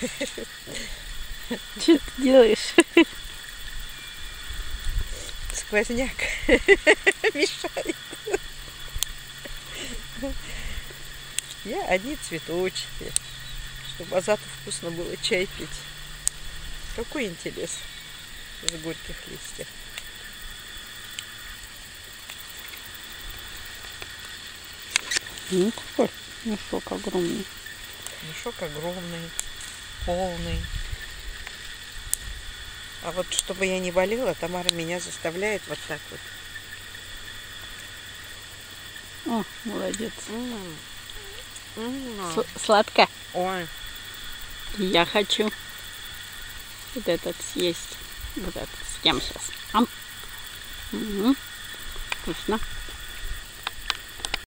Что ты делаешь? Сквозняк мешает. Я одни цветочки, чтобы Азату вкусно было чай пить. Какой интерес с горьких листьев. Ну какой мешок огромный. Мешок огромный, полный. А вот чтобы я не болела, Тамара меня заставляет вот так вот. О, молодец. М. М. С- сладко. Ой, Я хочу вот этот съесть. Вот этот съем сейчас. Ам. Мгм. Вкусно.